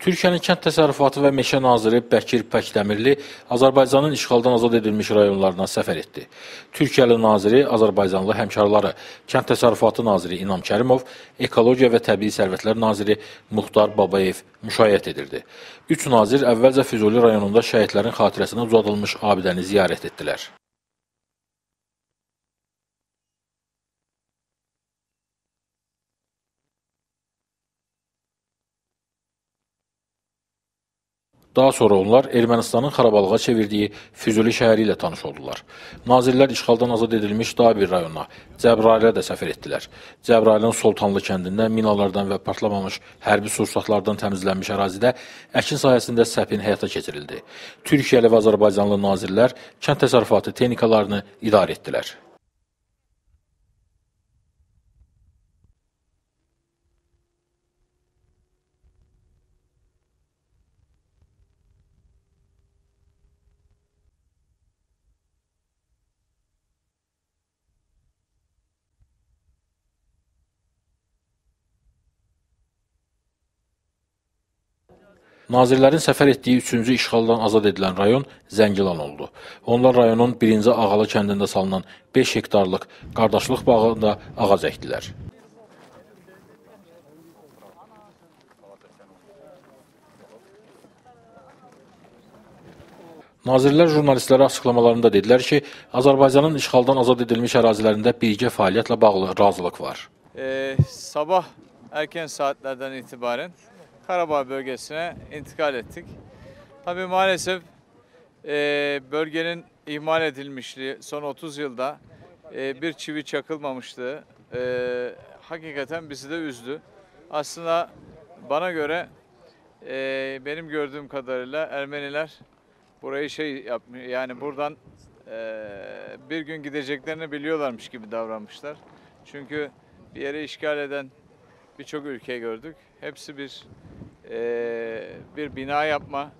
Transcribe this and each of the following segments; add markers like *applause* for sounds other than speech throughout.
Türkiyənin Kənd Təsərrüfatı və Meşə naziri Bəkir Pəkdəmirli Azərbaycanın işğaldan azad edilmiş rayonlarına səfər etdi. Türkiyəli naziri Azərbaycanlı həmkarları, Kənd Təsərrüfatı naziri İnam Kərimov, Ekologiya və Təbii Sərvətlər naziri Muxtar Babayev müşayiət edirdi. Üç nazir əvvəlcə Füzuli rayonunda şəhidlərin xatirəsinə uzadılmış abidəni ziyarət etdilər. Daha sonra onlar Ermənistanın xarabalığa çevirdiyi Füzuli şəhəri ilə tanış oldular. Nazirlər işğaldan azad edilmiş daha bir rayona, Cəbrailə də səfər etdilər. Cəbrailin Soltanlı kəndində minalardan və partlamamış hərbi sursatlardan təmizlənmiş ərazidə əkin sahəsində səpin həyata keçirildi. Türkiyəli və Azərbaycanlı nazirlər kənd təsərrüfatı texnikalarını idarə etdilər. Nazirlərin səfər etdiyi üçüncü işğaldan azad edilən rayon Zəngilan oldu. Onlar rayonun 1-ci Ağalı kəndində salınan 5 hektarlıq qardaşlıq bağında ağac əkdilər. Nazirlər jurnalistlərə açıqlamalarında dedilər ki, Azərbaycanın işğaldan azad edilmiş ərazilərində birgə fəaliyyətlə bağlı razılıq var. Ee, sabah erken saatlerden itibaren Karabağ bölgesine intikal ettik. Tabii maalesef e, bölgenin ihmal edilmişliği son 30 yılda e, bir çivi çakılmamıştı. E, hakikaten bizi de üzdü. Aslında bana göre e, benim gördüğüm kadarıyla Ermeniler burayı şey yapmıyor. Yani buradan e, bir gün gideceklerini biliyorlarmış gibi davranmışlar. Çünkü bir yere işgal eden birçok ülke gördük. Hepsi bir e, bir bina yapma,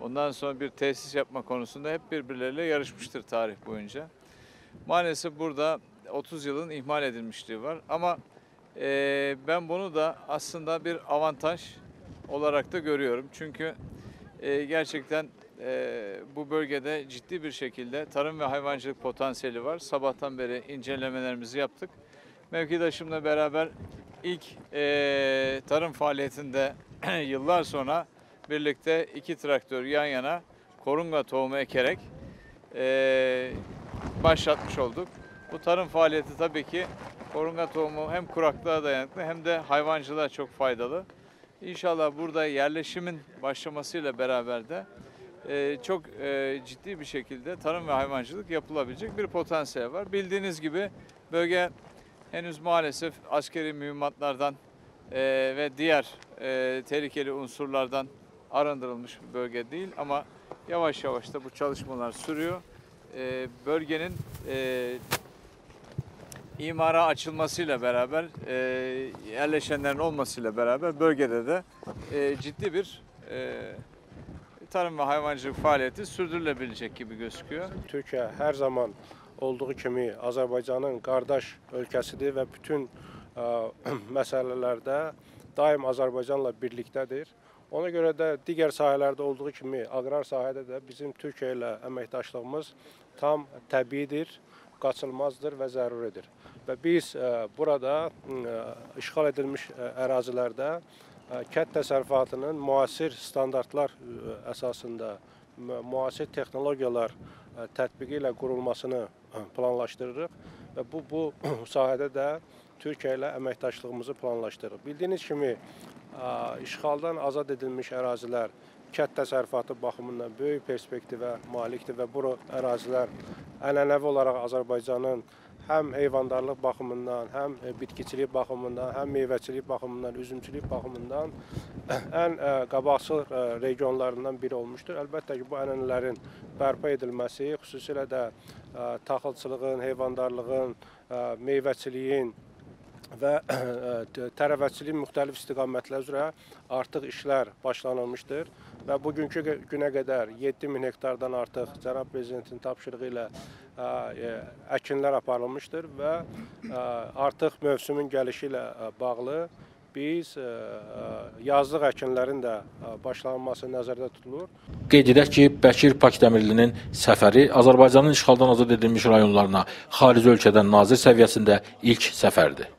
ondan sonra bir tesis yapma konusunda hep birbirleriyle yarışmıştır tarih boyunca. Maalesef burada 30 yılın ihmal edilmişliği var ama e, ben bunu da aslında bir avantaj olarak da görüyorum. Çünkü e, gerçekten e, bu bölgede ciddi bir şekilde tarım ve hayvancılık potansiyeli var. Sabahtan beri incelemelerimizi yaptık. Mevkidaşımla beraber ilk e, tarım faaliyetinde *clears throat* yıllar sonra birlikte iki traktör yan yana korunga tohumu ekerek e, başlatmış olduk. Bu tarım faaliyeti tabii ki korunga tohumu hem kuraklığa dayanıklı hem de hayvancılığa çok faydalı. İnşallah burada yerleşimin başlamasıyla beraber de e, çok e, ciddi bir şekilde tarım ve hayvancılık yapılabilecek bir potansiyel var. Bildiğiniz gibi bölge henüz maalesef askeri mühimmatlardan e, ve diğer e, tehlikeli unsurlardan arındırılmış bir bölge değil ama yavaş yavaş da bu çalışmalar sürüyor. E, bölgenin e, imara açılmasıyla beraber, e, yerleşenlerin olmasıyla beraber bölgede de e, ciddi bir e, tarım ve hayvancılık faaliyeti sürdürülebilecek gibi gözüküyor. Türkiyə hər zaman olduğu kimi Azərbaycanın qardaş ölkəsidir və bütün *clears throat* ə, məsələlərdə daim Azərbaycanla birlikdədir. Ona görə də digər sahələrdə olduğu kimi aqrar sahədə də bizim Türkiyə ilə əməkdaşlığımız tam təbiidir, qaçılmazdır və zəruridir. Və biz ə, burada ə, işğal edilmiş ə, ərazilərdə kənd təsərrüfatının müasir standartlar əsasında mü- müasir texnologiyalar tətbiqi ilə qurulmasını planlaşdırırıq və bu bu *clears throat* sahədə də Türkiyə ilə əməkdaşlığımızı planlaşdırırıq. Bildiyiniz kimi işğaldan azad edilmiş ərazilər kənd təsərrüfatı baxımından böyük perspektivə malikdir və bu ərazilər ənənəvi olaraq Azərbaycanın həm heyvandarlıq baxımından, həm e, bitkiçilik baxımından, həm meyvəçilik baxımından, üzümçülük baxımından *coughs* ən ə, qabaqcıl ə, regionlarından biri olmuşdur. Əlbəttə ki, bu ənənələrin bərpa edilməsi, xüsusilə də taxılçılığın, heyvandarlığın, meyvəçiliyin və *clears throat* ə, tərəvəçiliyin müxtəlif istiqamətlər üzrə artıq işlər başlanılmışdır və bugünkü günə qədər 7000 hektardan artıq cənab prezidentin tapşırığı ilə ə, ə, əkinlər aparılmışdır və artıq mövsümün gəlişi ilə bağlı biz e, yazlıq əkinlərin də e, başlanması nəzərdə tutulur. Qeyd edək ki, Bəkir Pakdəmirlinin səfəri Azərbaycanın işğaldan azad edilmiş rayonlarına xarici ölkədən nazir səviyyəsində ilk səfərdir.